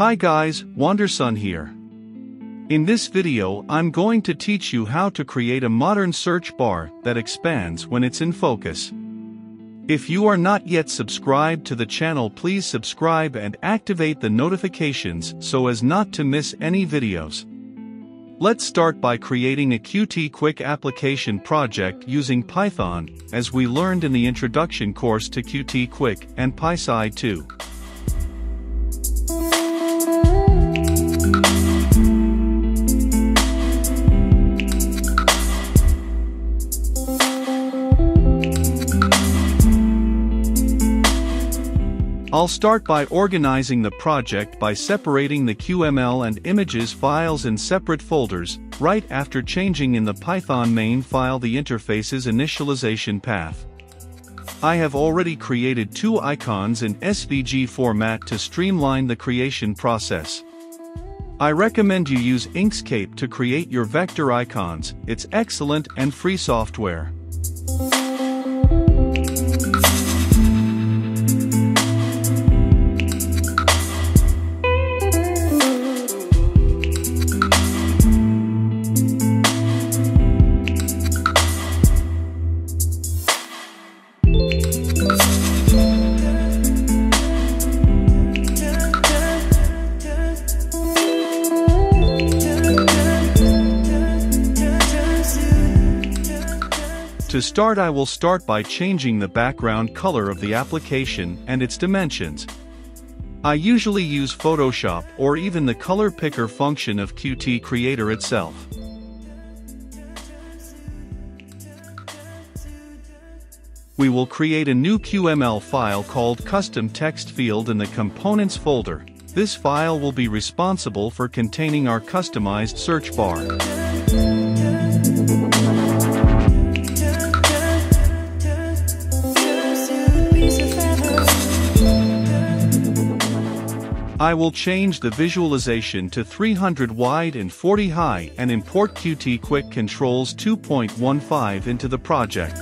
Hi guys, Wanderson here. In this video I'm going to teach you how to create a modern search bar that expands when it's in focus. If you are not yet subscribed to the channel please subscribe and activate the notifications so as not to miss any videos. Let's start by creating a Qt Quick application project using Python, as we learned in the introduction course to Qt Quick and PySide 2. I'll start by organizing the project by separating the QML and images files in separate folders, right after changing in the Python main file the interface's initialization path. I have already created two icons in SVG format to streamline the creation process. I recommend you use Inkscape to create your vector icons, it's excellent and free software. To start I will start by changing the background color of the application and its dimensions. I usually use Photoshop or even the color picker function of Qt Creator itself. We will create a new QML file called custom text field in the components folder. This file will be responsible for containing our customized search bar. I will change the visualization to 300 wide and 40 high and import Qt Quick Controls 2.15 into the project.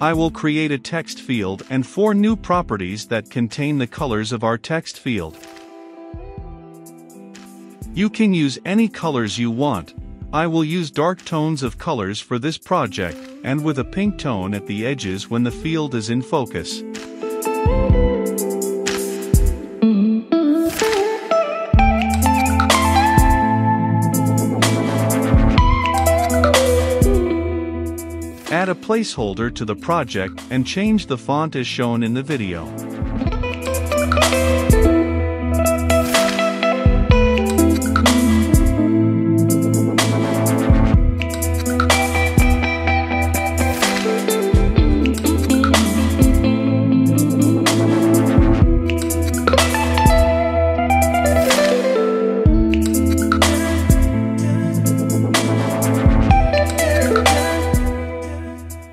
I will create a text field and four new properties that contain the colors of our text field. You can use any colors you want. I will use dark tones of colors for this project, and with a pink tone at the edges when the field is in focus. Add a placeholder to the project and change the font as shown in the video.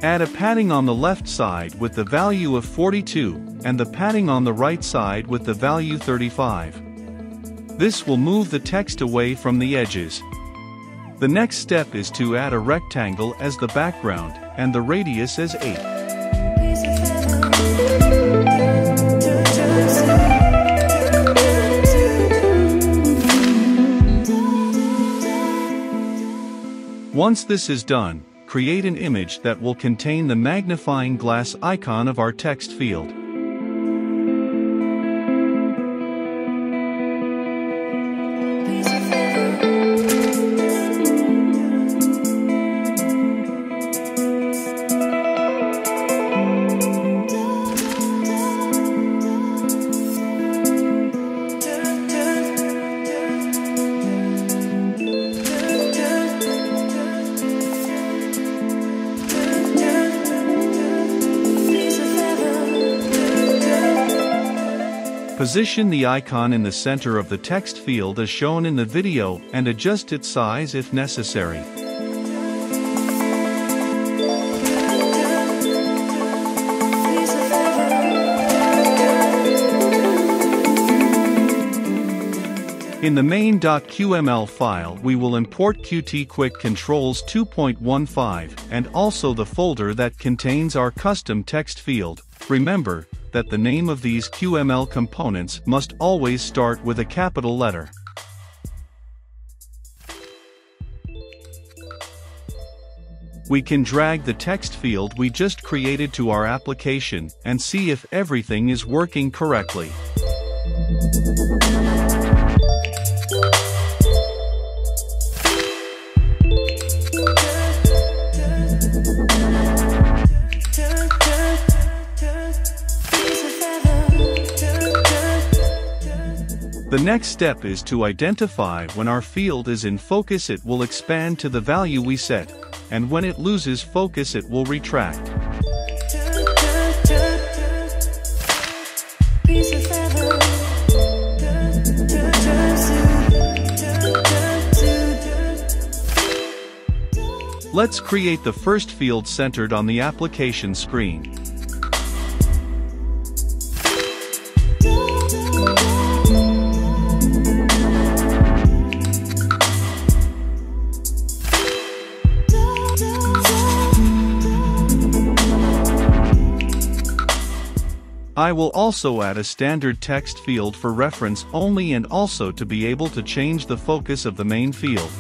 Add a padding on the left side with the value of 42, and the padding on the right side with the value 35. This will move the text away from the edges. The next step is to add a rectangle as the background, and the radius as 8. Once this is done, create an image that will contain the magnifying glass icon of our text field. Position the icon in the center of the text field as shown in the video and adjust its size if necessary. In the main.qml file we will import Qt Quick Controls 2.15 and also the folder that contains our custom text field. Remember that the name of these QML components must always start with a capital letter. We can drag the text field we just created to our application and see if everything is working correctly. The next step is to identify when our field is in focus it will expand to the value we set, and when it loses focus it will retract. Let's create the first field centered on the application screen. I will also add a standard text field for reference only and also to be able to change the focus of the main field.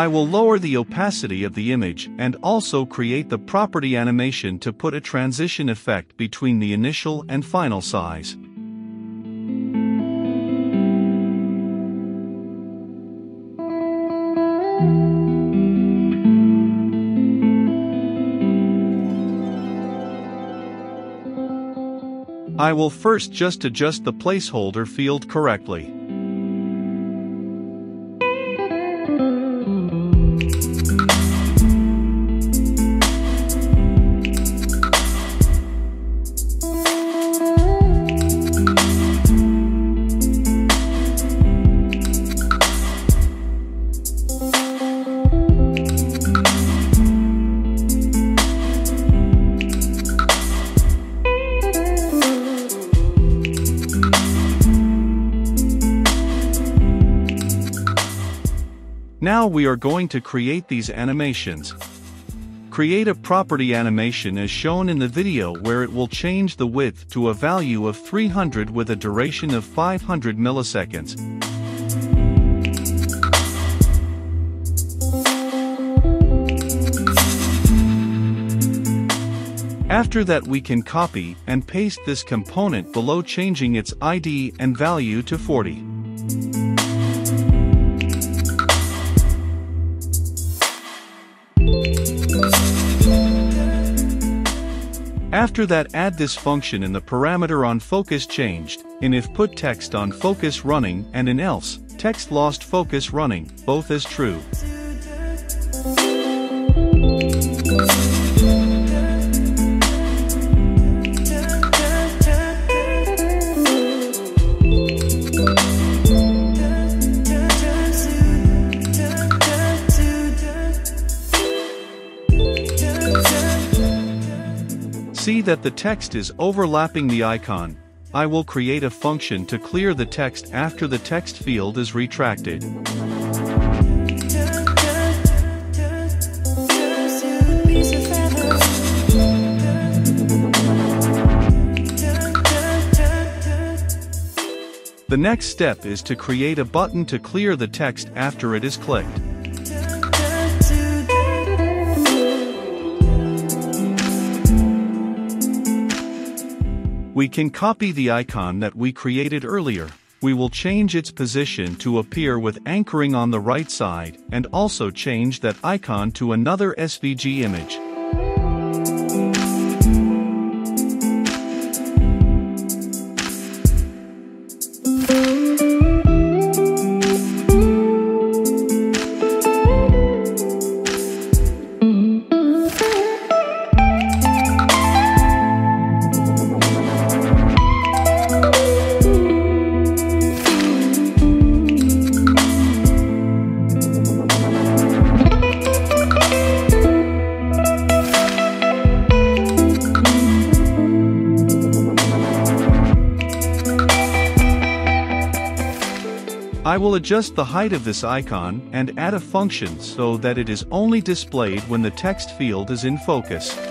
I will lower the opacity of the image and also create the property animation to put a transition effect between the initial and final size. I will first just adjust the placeholder field correctly. Now we are going to create these animations. Create a property animation as shown in the video where it will change the width to a value of 300 with a duration of 500 milliseconds. After that we can copy and paste this component below changing its ID and value to 40. After that add this function in the parameter on focus changed, in if put text on focus running and in else, text lost focus running, both as true. That the text is overlapping the icon. I will create a function to clear the text after the text field is retracted. The next step is to create a button to clear the text after it is clicked. We can copy the icon that we created earlier. We will change its position to appear with anchoring on the right side and also change that icon to another SVG image. I will adjust the height of this icon and add a function so that it is only displayed when the text field is in focus.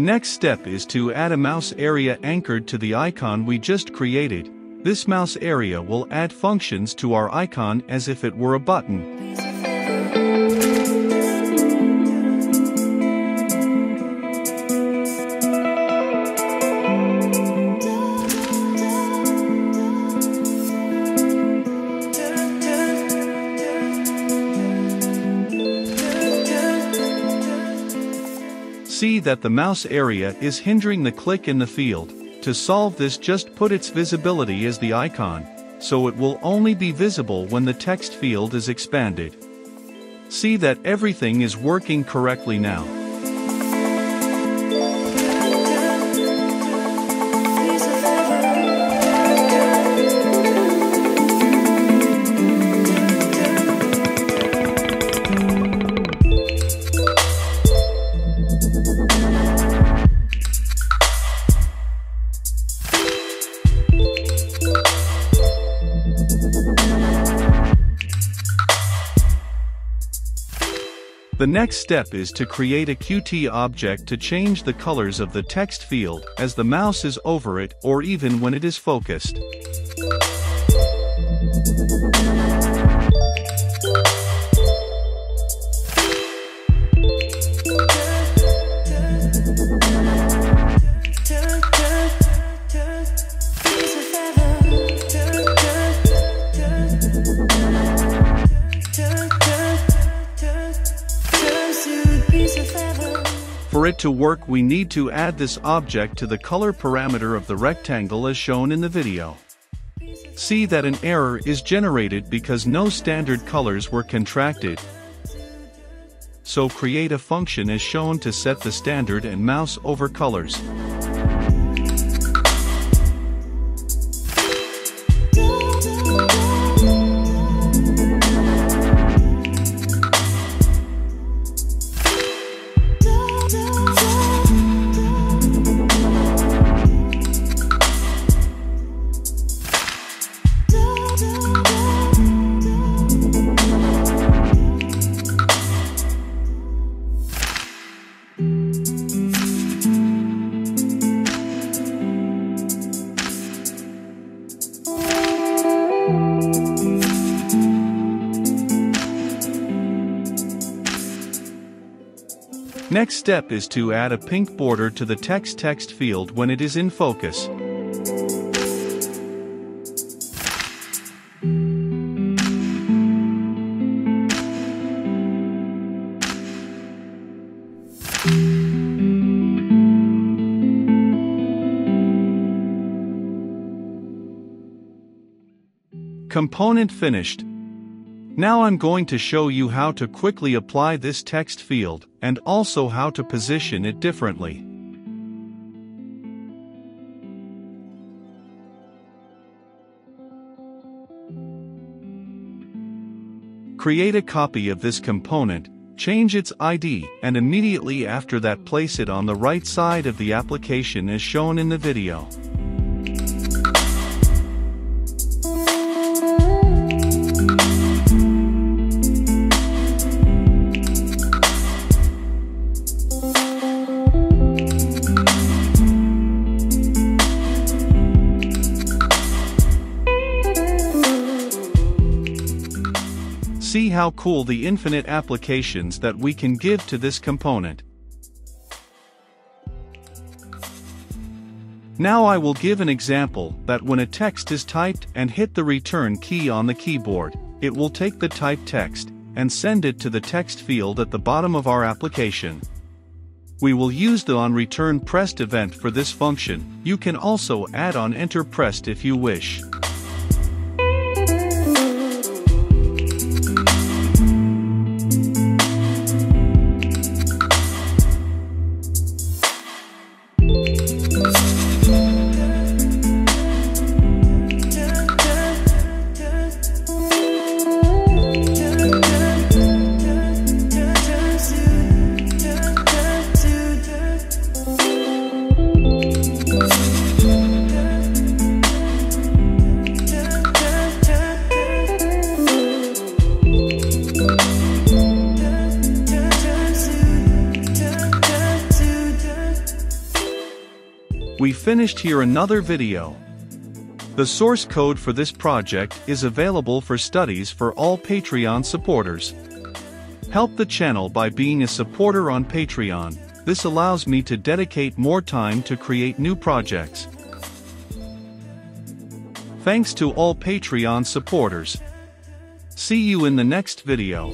The next step is to add a mouse area anchored to the icon we just created. This mouse area will add functions to our icon as if it were a button. That the mouse area is hindering the click in the field. To solve this just put its visibility as the icon, so it will only be visible when the text field is expanded. See that everything is working correctly now. Next step is to create a Qt object to change the colors of the text field as the mouse is over it or even when it is focused. It to work we need to add this object to the color parameter of the rectangle as shown in the video. See that an error is generated because no standard colors were contracted. So create a function as shown to set the standard and mouse over colors. Next step is to add a pink border to the text text field when it is in focus. Component finished. Now I'm going to show you how to quickly apply this text field, and also how to position it differently. Create a copy of this component, change its ID, and immediately after that place it on the right side of the application as shown in the video. How cool the infinite applications that we can give to this component. Now I will give an example that when a text is typed and hit the return key on the keyboard, it will take the typed text and send it to the text field at the bottom of our application. We will use the on return pressed event for this function, you can also add on enter pressed if you wish. We finished here another video. The source code for this project is available for studies for all Patreon supporters. Help the channel by being a supporter on Patreon, this allows me to dedicate more time to create new projects. Thanks to all Patreon supporters. See you in the next video.